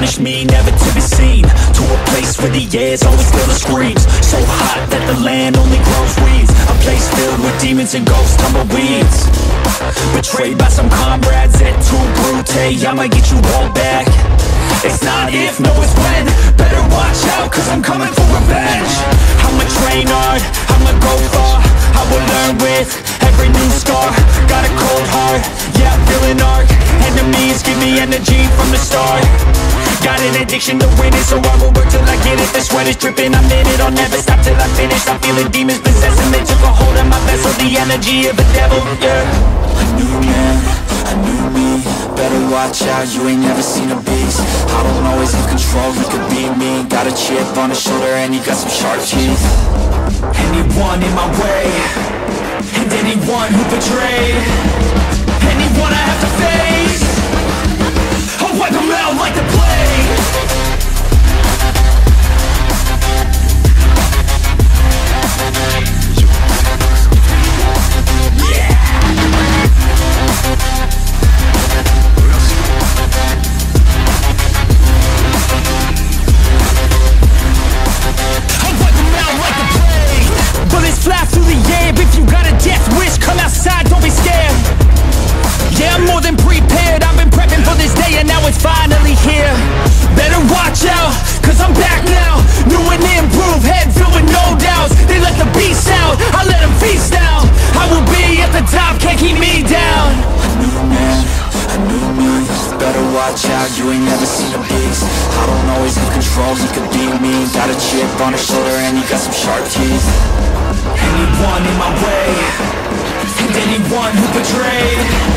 unleash me, never to be seen. To a place where the air's always filled with screams. So hot that the land only grows weeds. A place filled with demons and ghosts, tumbleweeds. Betrayed by some comrades at too brute I might get you all back. It's not if, no it's when. Better watch out, cause I'm coming for revenge. I'ma train hard, I'ma go far. I will learn with every new scar. Got a cold heart, yeah I'm feeling arc Enemies give me energy from the start Got an addiction to winning, so I will work till I get it. The sweat is dripping, I'm in it, I'll never stop till I finish. I'm feeling demons possessing, they took a hold of my vessel The energy of a devil, yeah. A new man, a new me Better watch out, you ain't never seen a beast. I don't always have control, you could be me. Got a chip on his shoulder and he got some sharp teeth. Anyone in my way And anyone who betrayed don't be scared. Yeah, I'm more than prepared. I've been prepping for this day and now it's finally here. Better watch out, cause I'm back now. New and improved, head filled with no doubts. They let the beast out, I let them feast now. I will be at the top, can't keep me down. Better watch out, you ain't never seen a beast. I don't always have control, he could be me. Got a chip on his shoulder and he got some sharp teeth. Anyone in my way Anyone who betrayed